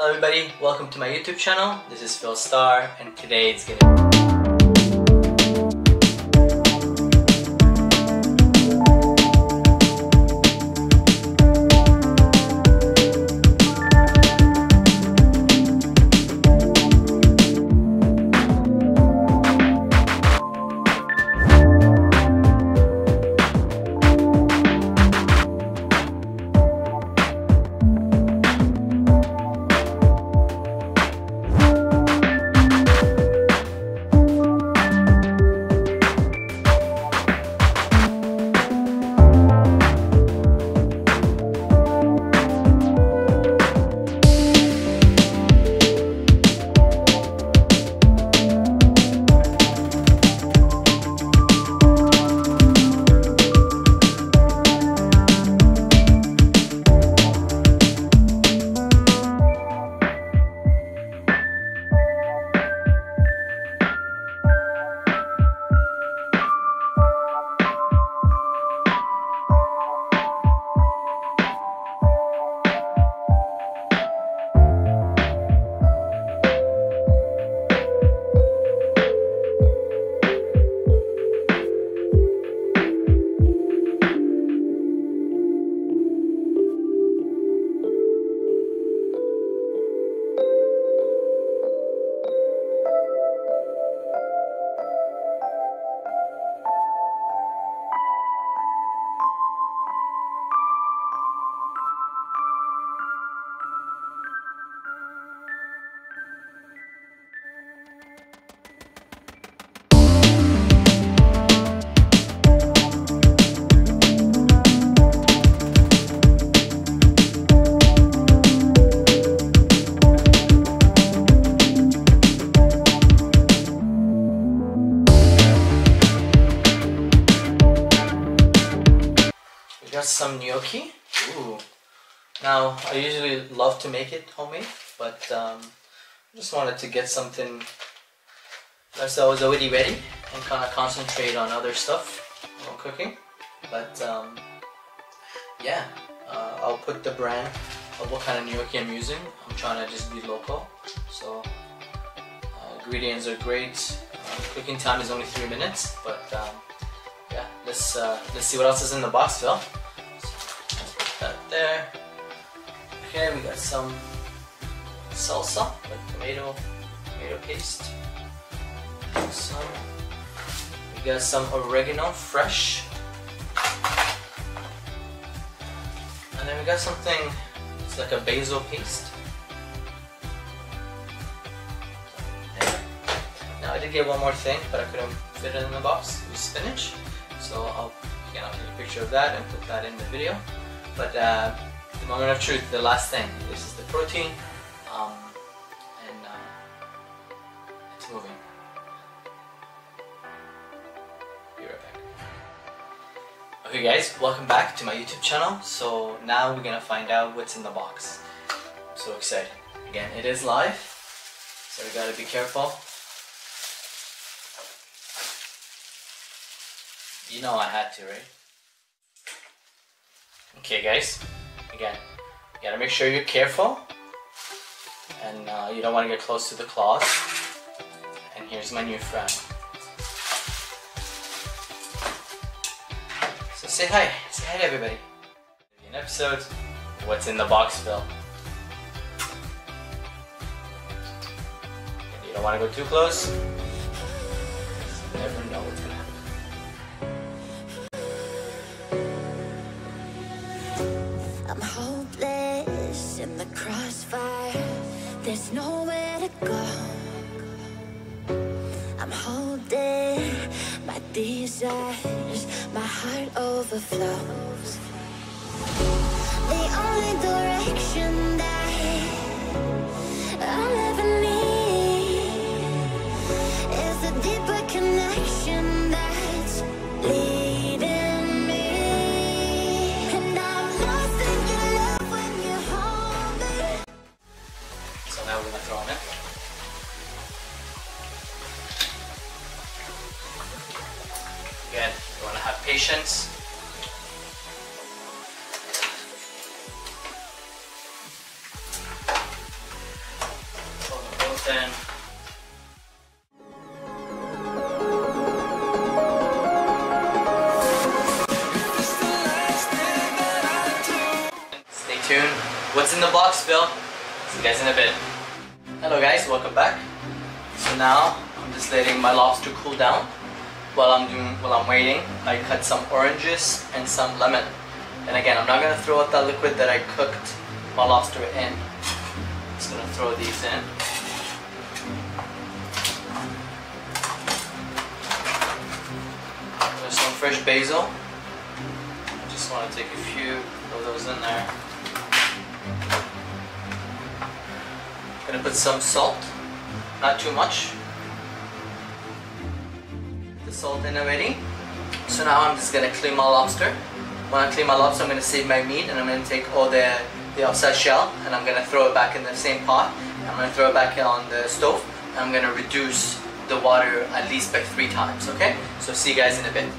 Hello everybody, welcome to my YouTube channel. This is Phil Star and today it's gonna got some gnocchi. Ooh. Now, I usually love to make it homemade, but um, I just wanted to get something that's that was already ready and kind of concentrate on other stuff while cooking. But um, yeah, uh, I'll put the brand of what kind of gnocchi I'm using. I'm trying to just be local, so uh, ingredients are great. Uh, cooking time is only three minutes, but um, yeah, let's uh, let's see what else is in the box, Phil. There. Okay, we got some salsa, like tomato, tomato paste. Some. We got some oregano, fresh. And then we got something. It's like a basil paste. Now I did get one more thing, but I couldn't fit it in the box. It was spinach. So I'll again I'll take a picture of that and put that in the video. But uh, the moment of truth, the last thing. This is the protein, um, and uh, it's moving. Be right back. Okay guys, welcome back to my YouTube channel. So now we're gonna find out what's in the box. I'm so excited. Again, it is live, so we gotta be careful. You know I had to, right? Okay guys, again, you gotta make sure you're careful and uh, you don't want to get close to the claws. And here's my new friend. So say hi, say hi to everybody. An episode, what's in the box, Phil? You don't want to go too close. You never know what's gonna Hopeless in the crossfire. There's nowhere to go. I'm holding my desires. My heart overflows. The only direction that What's in the box, Phil? See you guys in a bit. Hello guys, welcome back. So now I'm just letting my lobster cool down. While I'm doing, while I'm waiting, I cut some oranges and some lemon. And again, I'm not gonna throw out that liquid that I cooked my lobster in. I'm just gonna throw these in. There's some fresh basil. I just want to take a few of those in there. Gonna put some salt, not too much. The salt in already. So now I'm just gonna clean my lobster. When I clean my lobster, I'm gonna save my meat and I'm gonna take all the, the outside shell and I'm gonna throw it back in the same pot. I'm gonna throw it back on the stove I'm gonna reduce the water at least by three times, okay? So see you guys in a bit.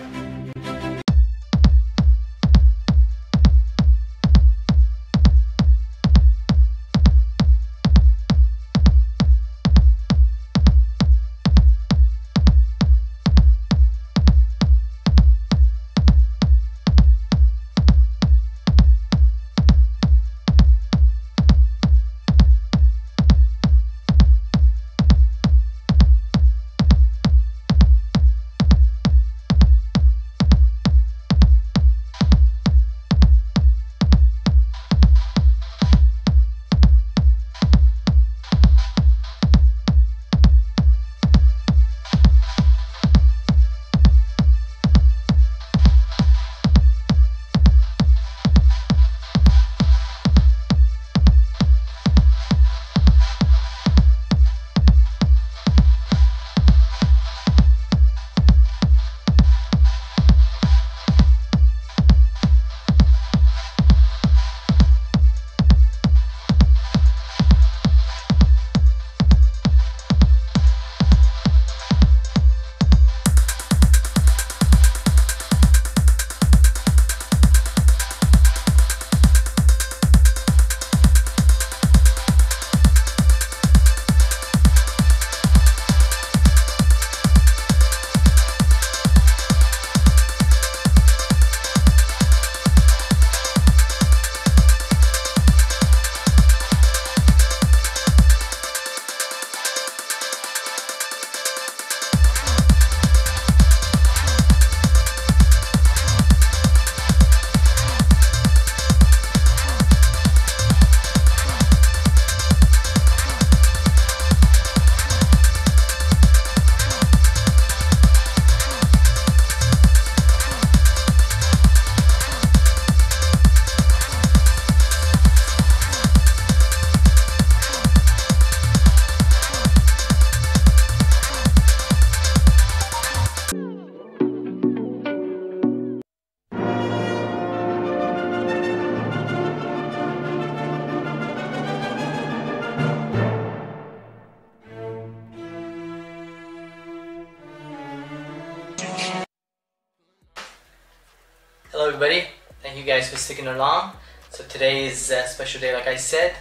Everybody, thank you guys for sticking along. So today is a special day like I said.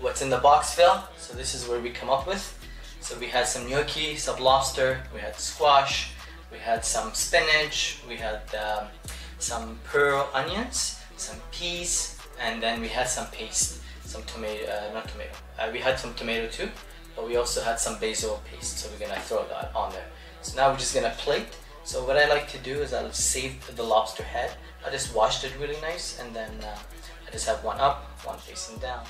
What's in the box Phil? So this is where we come up with. So we had some gnocchi, some lobster, we had squash, we had some spinach, we had um, some pearl onions, some peas, and then we had some paste, some tomato, uh, not tomato. Uh, we had some tomato too, but we also had some basil paste. So we're gonna throw that on there. So now we're just gonna plate. So what I like to do is I'll save the lobster head. I just washed it really nice and then uh, I just have one up, one facing down.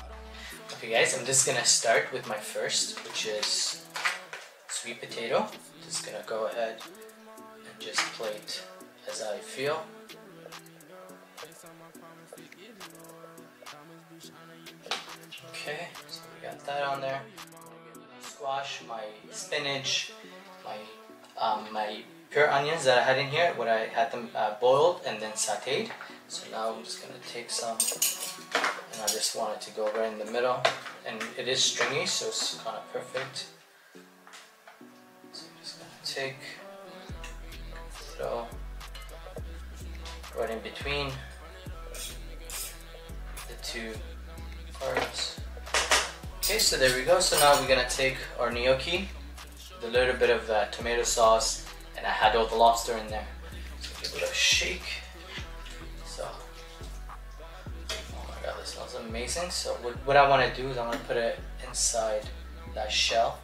Okay guys, I'm just gonna start with my first, which is sweet potato. Just gonna go ahead and just plate as I feel. Okay, so we got that on there. Squash, my spinach, my um, my pearl onions that I had in here, what I had them uh, boiled and then sauteed. So now I'm just gonna take some, and I just want it to go right in the middle. And it is stringy, so it's kind of perfect. So I'm just gonna take, throw right in between the two parts. Okay. So there we go. So now we're gonna take our gnocchi, with a little bit of uh, tomato sauce, and I had all the lobster in there. So give it a shake. So, oh my god, this smells amazing. So what, what I want to do is I'm gonna put it inside that shell,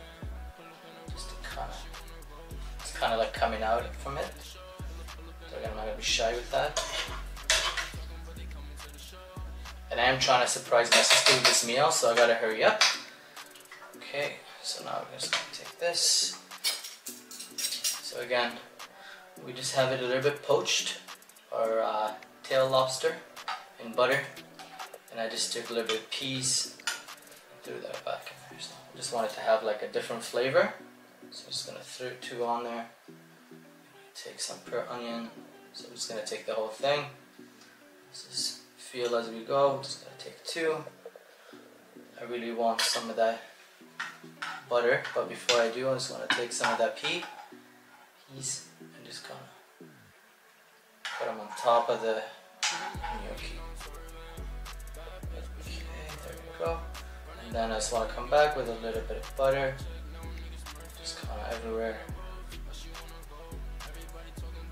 just to kind of, it's kind of like coming out from it. So again, I'm not gonna be shy with that. And I am trying to surprise my sister with this meal, so I gotta hurry up. Okay, so now I'm just gonna take this. So again, we just have it a little bit poached, our uh, tail lobster in butter. And I just took a little bit of peas threw that back in there. So I just wanted to have like a different flavor. So I'm just gonna throw two on there. Take some pearl onion. So I'm just gonna take the whole thing. Just feel as we go. I'm just gonna take two. I really want some of that butter, but before I do, I just want to take some of that pea, peas, and just kind of put them on top of the gnocchi. Okay, there we go. And then I just want to come back with a little bit of butter, just kind of everywhere. Okay,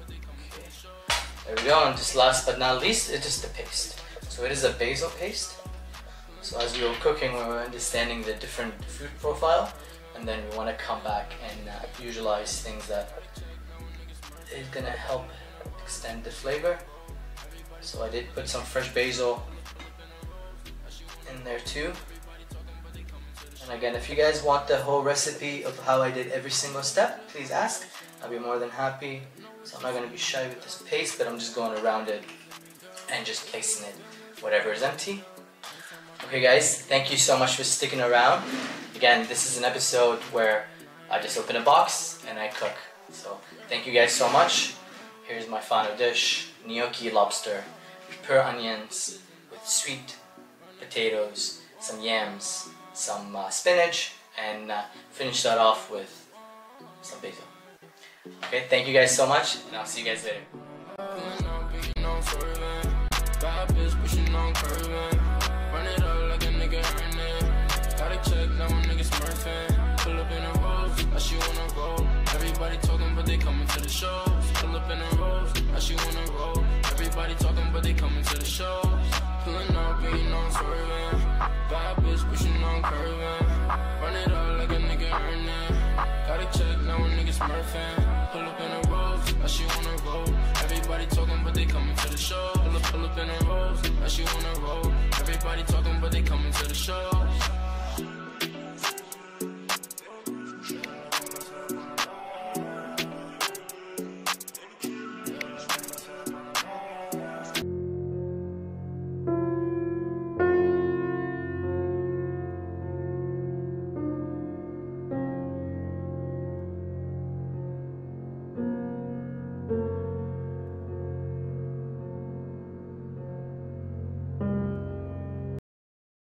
there we go. And just last but not least, it's just the paste. So it is a basil paste. So as we were cooking, we were understanding the different food profile, and then we want to come back and uh, utilize things that is gonna help extend the flavor. So I did put some fresh basil in there too. And again, if you guys want the whole recipe of how I did every single step, please ask. I'll be more than happy. So I'm not gonna be shy with this paste, but I'm just going around it and just placing it whatever is empty. Okay guys, thank you so much for sticking around. Again, this is an episode where I just open a box and I cook. So thank you guys so much. Here's my final dish, gnocchi lobster, pearl onions with sweet potatoes, some yams, some uh, spinach, and uh, finish that off with some basil. Okay, thank you guys so much, and I'll see you guys later. But they coming to the shows. Pull up in a rose, now she wanna roll. Everybody talking, but they coming to the shows. Pulling up, and you know I'm swerving. Bad bitch pushing on curving. Run it up like a nigga earning. Gotta check now a nigga smurfing. Pull up in a rose, now she wanna roll. Everybody talking, but they coming to the show. Pull up, pull up in a rose, now she wanna roll. Everybody talking, but they coming to the show.